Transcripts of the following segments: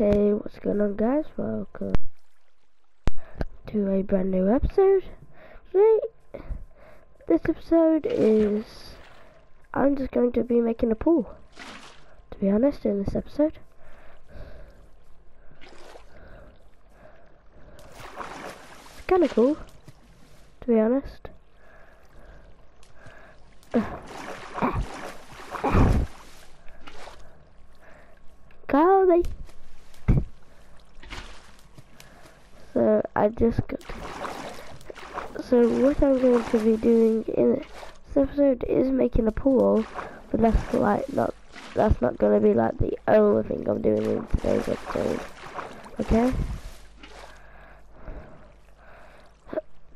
Hey, what's going on guys? Welcome to a brand new episode. Today, this episode is, I'm just going to be making a pool, to be honest, in this episode. It's kinda cool, to be honest. Golly. So I just got. So what I'm going to be doing in this episode is making a pool, but that's like not. That's not going to be like the only thing I'm doing in today's episode. Okay.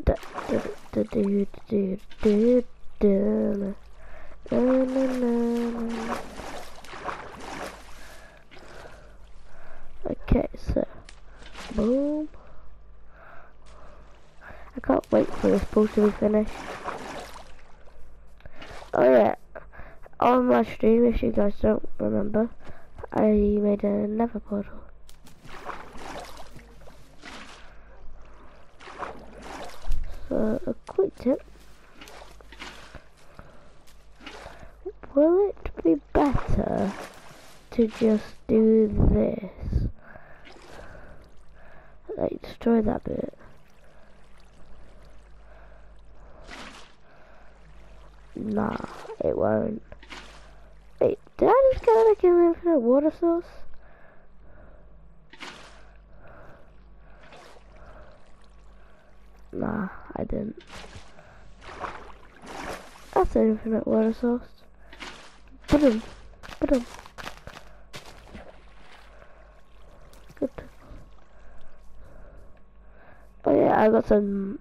Okay, so da, do, do, do, do, na, na, na, na, na. Okay, so boom. I can't wait for this pool to be finished. Oh yeah, on my stream, if you guys don't remember, I made another portal. So a quick tip. Will it be better to just do this? Like destroy that bit. Nah, it won't. Wait, did I just get like an infinite water source? Nah, I didn't. That's an infinite water source. Put him. Put him. Good. Oh yeah, I got some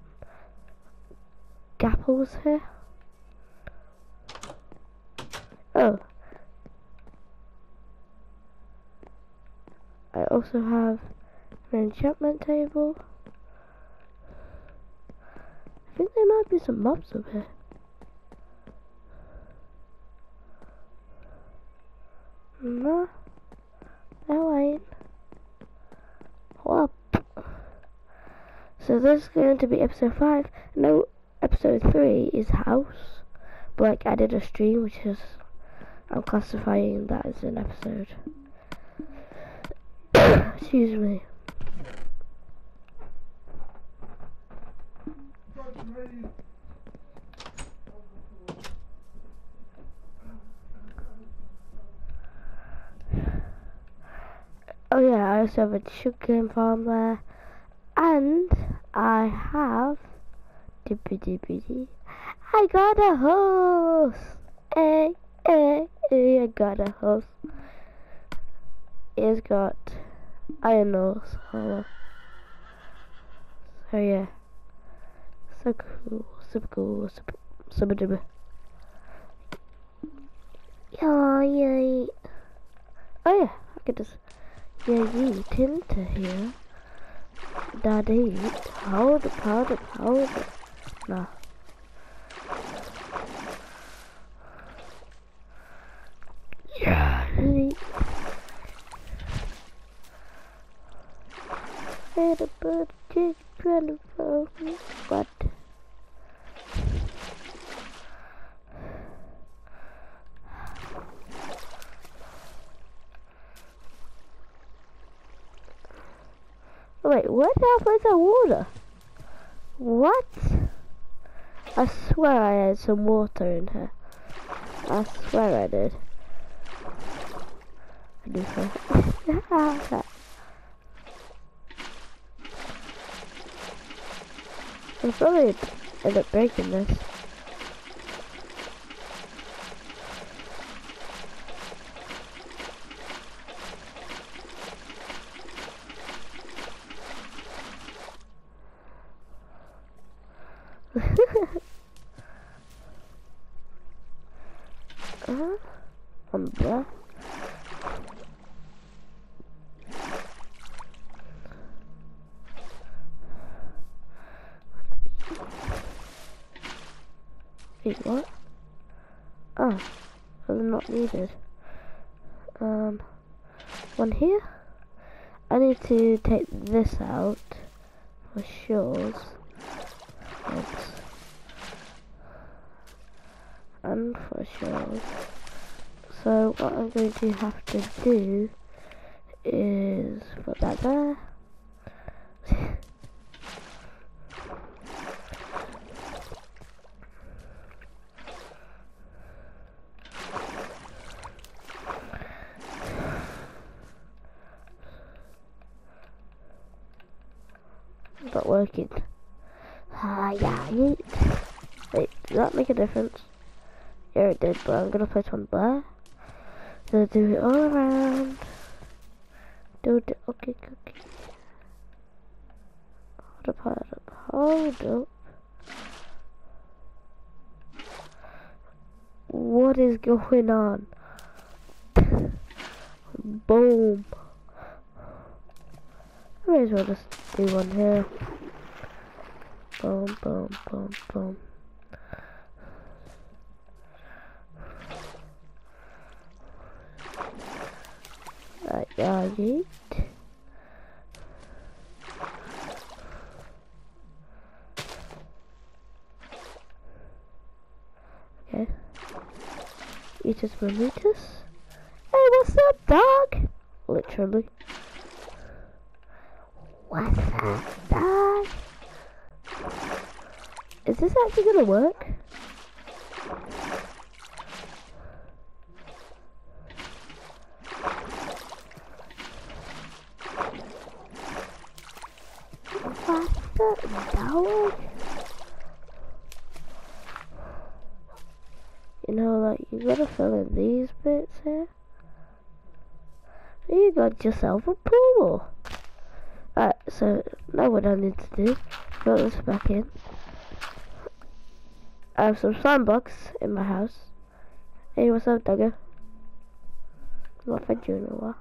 gapples here. Oh. I also have an enchantment table. I think there might be some mobs up here. No. No ain't. So this is going to be episode 5. No, episode 3 is house. But like I did a stream which is I'm classifying that as an episode. Excuse me. Oh yeah, I also have a sugarcane farm there. And I have dippy dippy. I got a horse. Hey, Eh, eh, I got a horse. It's got iron ores. Oh. So yeah. So cool, super cool, super, super duper. Yeah, yeah. Oh yeah, I could just yeah, eat into here. Daddy, powder, powder, powder. Nah. Yeah. Had a bird chick trying to follow me. What? Wait, what happened to water? What? I swear I had some water in here. I swear I did. I do I'll probably end up breaking this. uh, umbrella. Wait, what? Oh, well, they're not needed. Um, one here. I need to take this out for sure. Oops. And for sure. So what I'm going to have to do is put that there. Not working. Ah, yeah, Wait, does that make a difference? Yeah, it did, but I'm gonna put one there. So do it all around. Do it, okay, okay. Hold up, hold up, hold up. What is going on? Boom. I may as well just do one here. Boom, boom, boom, boom. Right, yeah. Okay. Eatus Mamutus. Hey, what's up, dog? Literally. What's dog? Is this actually gonna work? You know, like, you gotta fill in these bits here. You got yourself a pool. So now what I need to do, put this back in. I have some blocks in my house. Hey, what's up, Duggar? Not fed you in a while.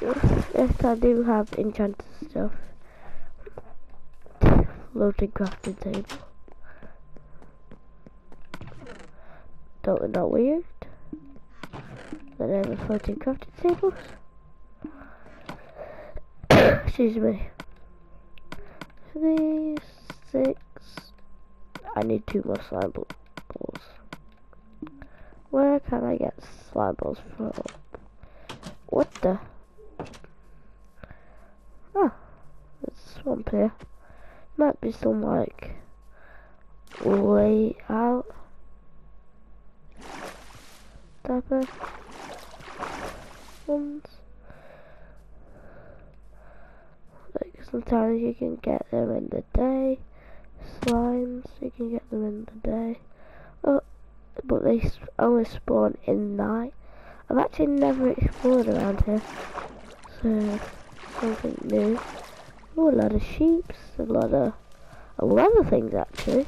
Yes, I do have enchanted stuff. Floating crafting table. Don't not weird. That I have a floating crafting tables. Excuse me. Three, six. I need two more slime balls. Where can I get slime balls from? What the? Oh, there's a swamp here. Might be some like way out type of ones. Sometimes you can get them in the day. Slimes, you can get them in the day. Oh, but they only spawn in night. I've actually never explored around here. So, something new. Oh, a lot of sheep, a lot of, a lot of things actually.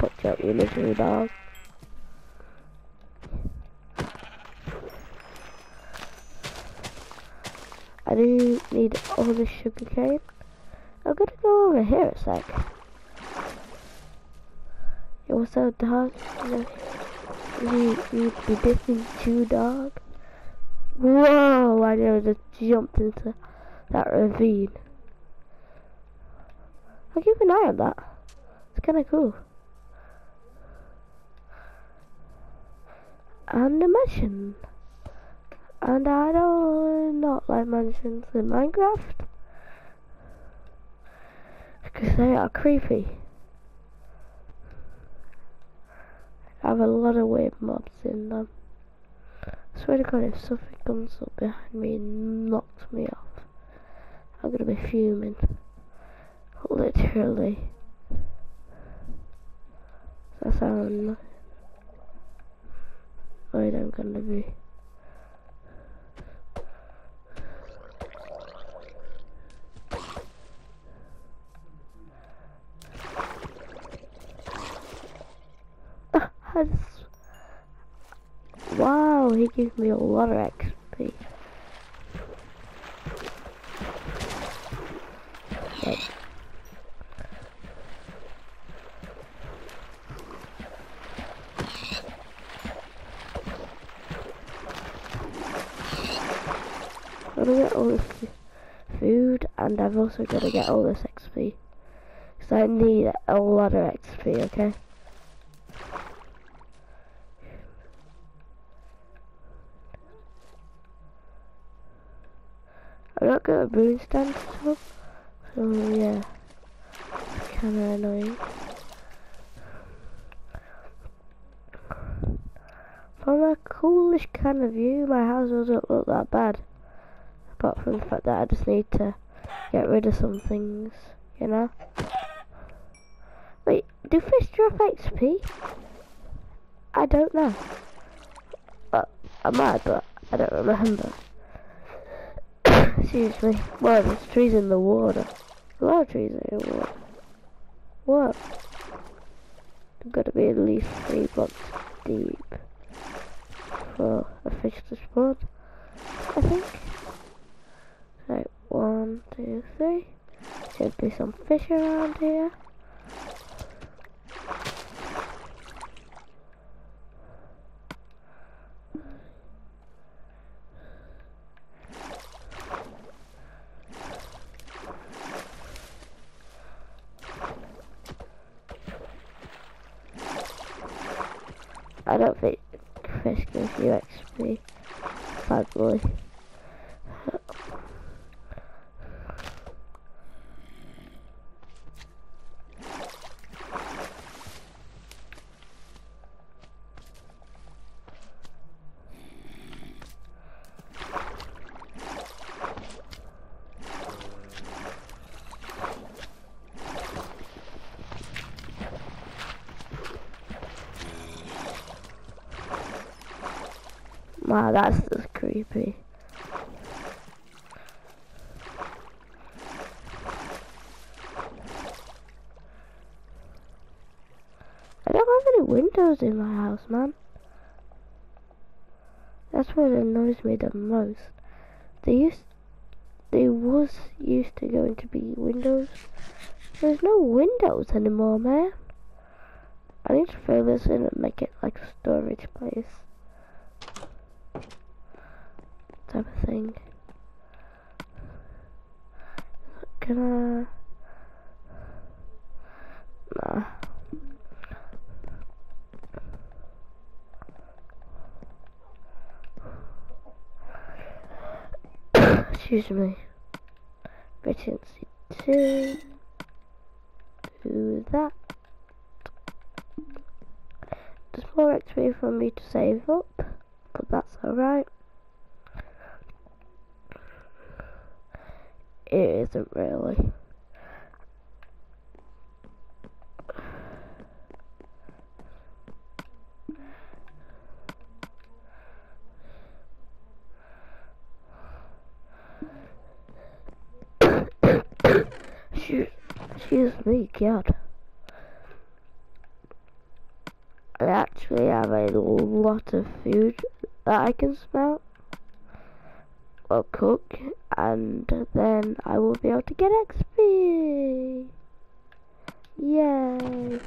You up, you dog. I do need all the sugar cane. I'm gonna go over here a sec. Yo, what's up, dog? You, you be dissing too, dog? Whoa, I nearly just jumped into that ravine. I'll keep an eye on that. It's kinda cool. And a mission. And I don't not like mansions in Minecraft. Because they are creepy. I have a lot of weird mobs in them. I swear to god if something comes up behind me and knocks me off, I'm gonna be fuming. Literally. That's how I'm, I'm gonna be. gives me a lot of XP. Okay. I'm get all this food and I've also gotta get all this XP. Because I need a lot of XP, okay? I'm not got a moon stand so yeah, it's kind of annoying. From a coolish kind of view, my house doesn't look that bad. Apart from the fact that I just need to get rid of some things, you know? Wait, do fish drop XP? I don't know. Uh, I might, but I don't remember. Me. Well, there's trees in the water. A lot of trees in the water. What? I've got to be at least three blocks deep for a fish to spawn. I think. So, one, two, three. Should be some fish around here. I don't think fish gives you XP, sadly. Wow, that's just creepy. I don't have any windows in my house, man. That's what annoys me the most. They used, they was used to going to be windows. There's no windows anymore, man. I need to fill this in and make it like a storage place. Type of thing. Gonna nah. Excuse me. Efficiency two. Do that. There's more XP for me to save up, but that's alright. It isn't really. Excuse me, God. I actually have a lot of food that I can smell or cook and then I will be able to get XP. Yay!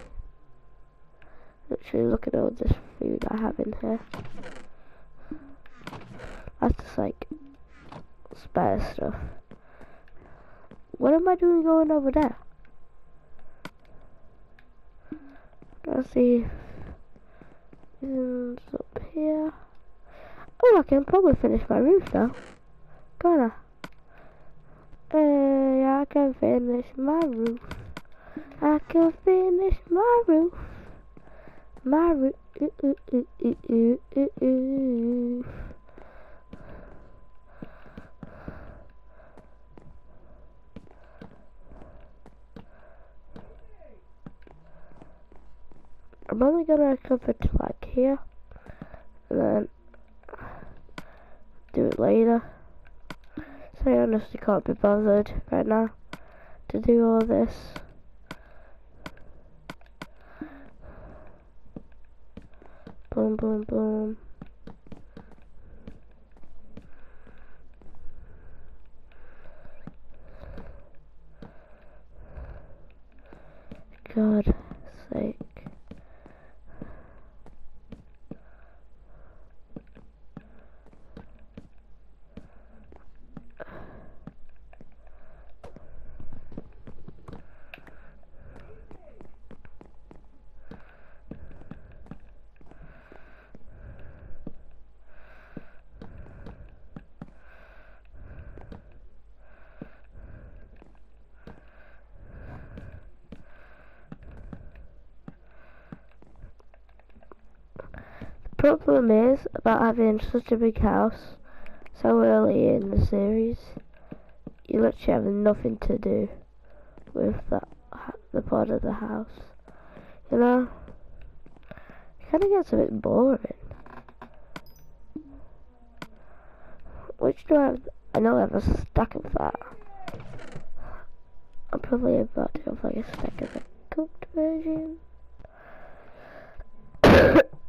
Literally look at all this food I have in here. That's just like spare stuff. What am I doing going over there? Let's see. Is up here. Oh, I can probably finish my roof now. Gonna. Hey, I can finish my roof. I can finish my roof. My roof. I'm only gonna cover to like here, and then do it later. So I honestly can't be bothered right now to do all this. Boom, boom, boom. God sake. Problem is about having such a big house so early in the series, you literally have nothing to do with that the part of the house. You know, it kind of gets a bit boring. Which do I have? I know I have a stack of that. I'm probably about to have like a stack of the cooked version.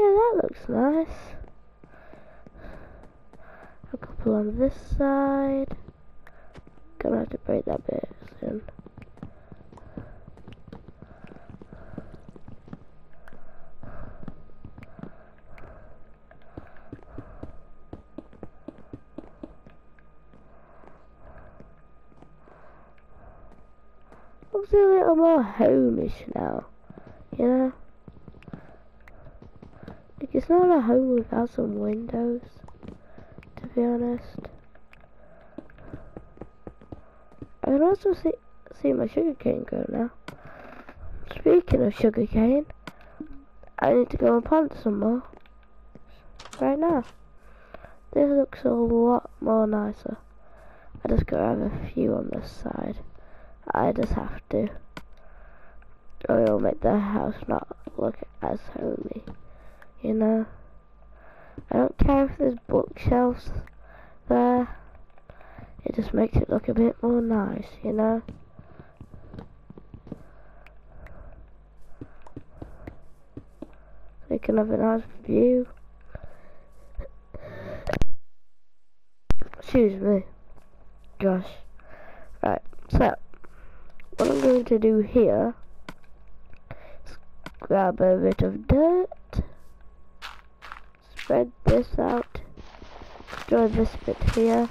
Yeah, that looks nice. A couple on this side. Gonna have to break that bit soon. Looks a little more homish now, you know? It's not a home without some windows, to be honest. I can also see, see my sugarcane grow now. Speaking of sugarcane, I need to go and plant some more. Right now. This looks a lot more nicer. I just gotta have a few on this side. I just have to. Or it'll make the house not look as homey. You know? I don't care if there's bookshelves there. It just makes it look a bit more nice, you know? We can have a nice view. Excuse me. Gosh. Right, so what I'm going to do here is grab a bit of dirt, this out, draw this bit here.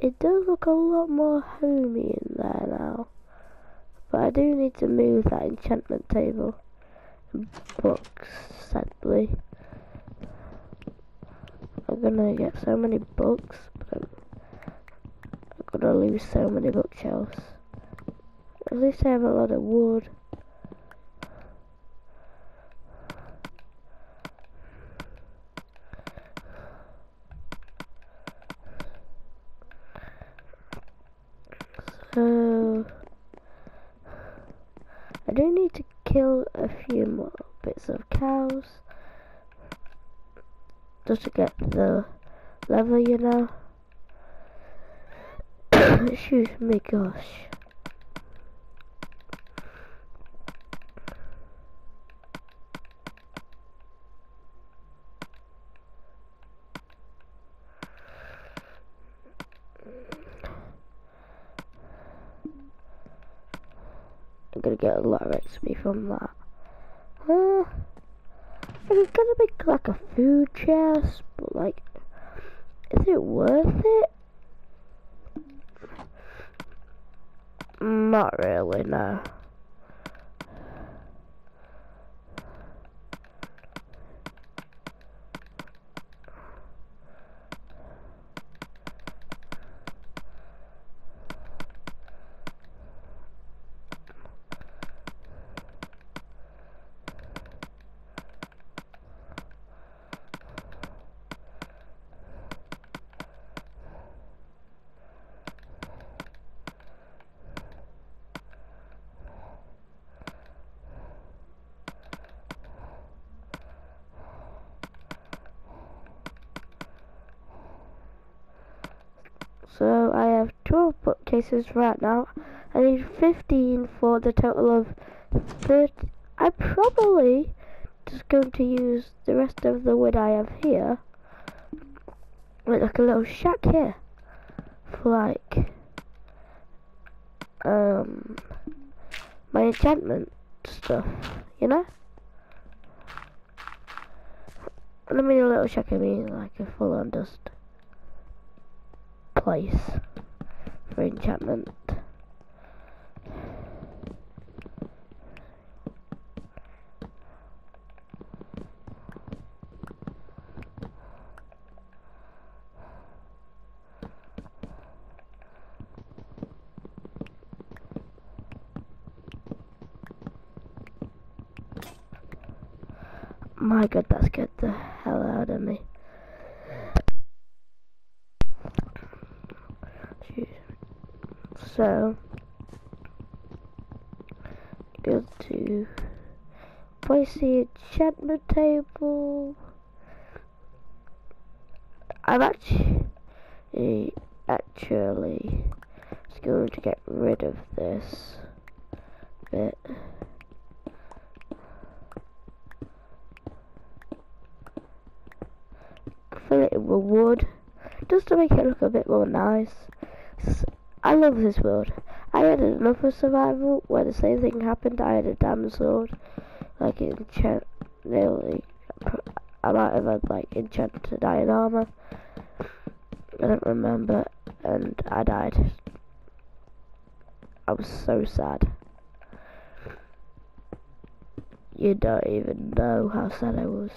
It does look a lot more homey in there now. But I do need to move that enchantment table and books, sadly. I'm gonna get so many books, but I'm, I'm gonna lose so many bookshelves. At least I have a lot of wood. So I do need to kill a few more bits of cows just to get the level, you know. Excuse me, gosh. I'm gonna get a lot of XP from that. Uh, it's gonna be like a food chest, but like, is it worth it? Not really, no. 12 bookcases right now. I need 15 for the total of 30. I'm probably just going to use the rest of the wood I have here. With like a little shack here. For like, um, my enchantment stuff, you know? I mean a little shack, I mean like a full on dust place for enchantment. My god, that scared the hell out of me. So, go to place the enchantment table. I'm actually, actually going to get rid of this bit. fill it with wood just to make it look a bit more nice. I love this world. I had another survival where the same thing happened. I had a damn sword, like enchant, nearly. I might have had like enchanted iron armor. I don't remember, and I died. I was so sad. You don't even know how sad I was.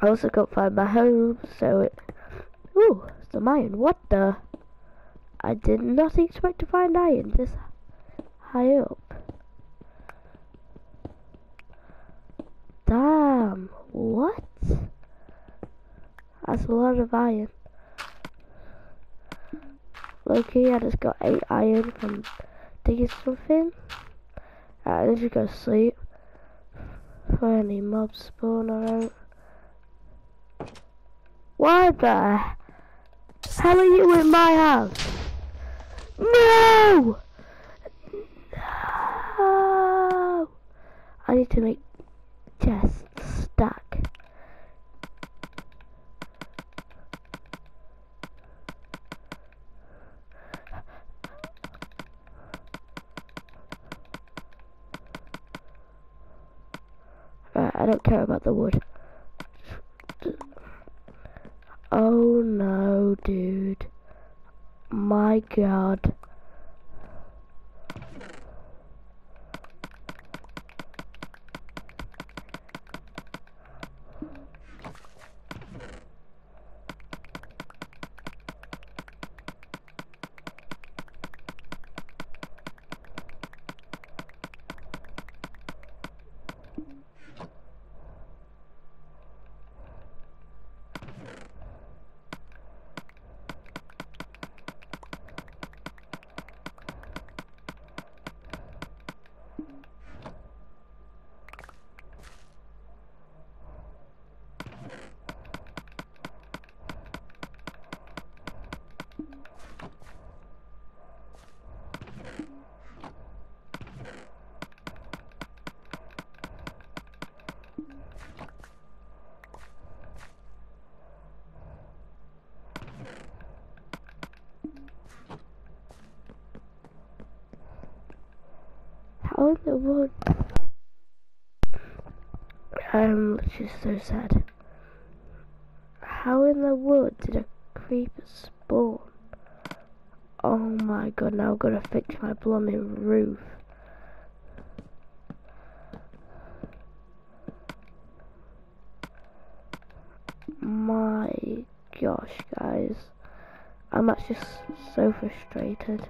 I also can't find my home, so it... Ooh, some mine. What the? I did not expect to find iron this high up. Damn, what? That's a lot of iron. Loki, I just got 8 iron from digging something. Right, I need to go sleep. For any mobs spawn around. Why the hell are you in my house? No! No! I need to make chests stack. Right, I don't care about the wood. Oh no, dude. My god. In the world? Um, I'm just so sad. How in the world did a creeper spawn? Oh my god, now I've got to fix my blooming roof. My gosh, guys. I'm actually so frustrated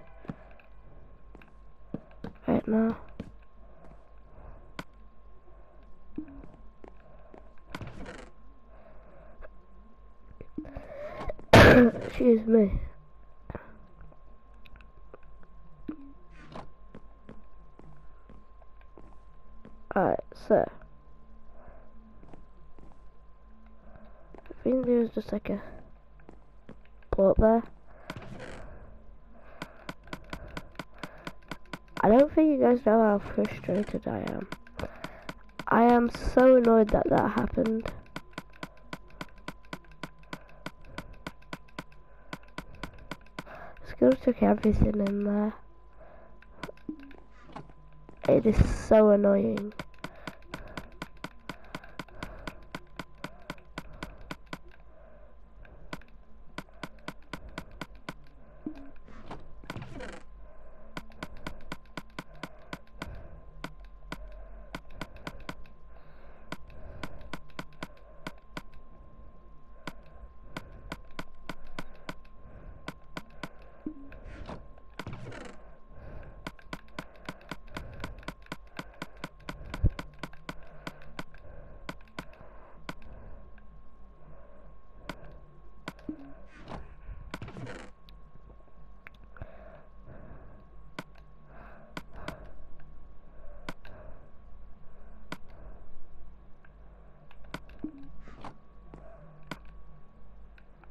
right now. Excuse me. Alright, so. I think there's just like a plot there. I don't think you guys know how frustrated I am. I am so annoyed that that happened. Skills took everything in there. It is so annoying.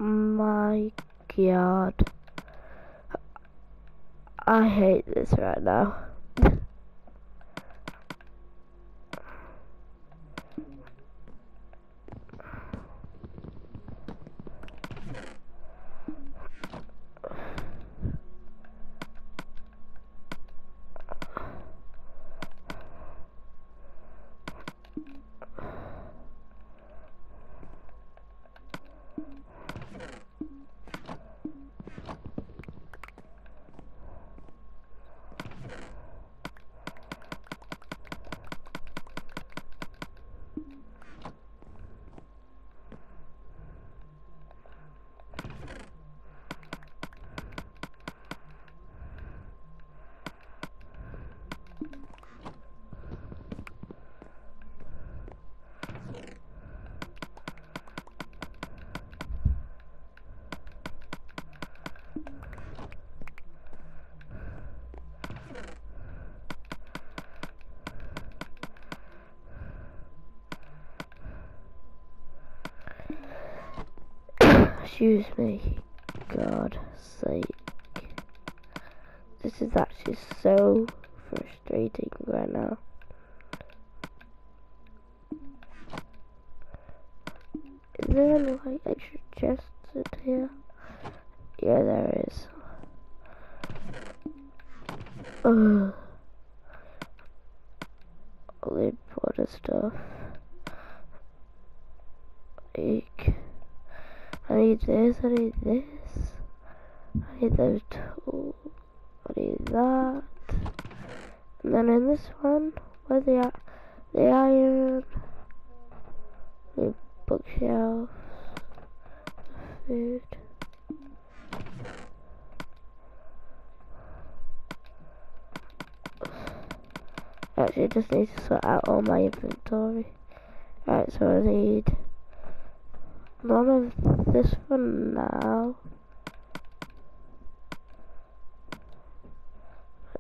My god. I hate this right now. Excuse me. God sake. This is actually so frustrating right now. Is there any like extra chests in here? Yeah, there is. Ugh. All the important stuff. Like, I need this, I need this. I need those tools. I need that. And then in this one, where's the, the iron? The bookshelf. Food. Actually, just need to sort out all my inventory. Right, so I need none of this for now.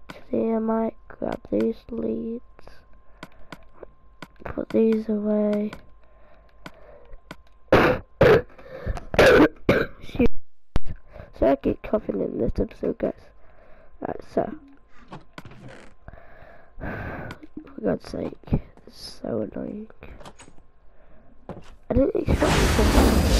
Actually, I might grab these leads, put these away. I get coughing in this episode, guys. Right, so. For God's sake, it's so annoying. I didn't expect this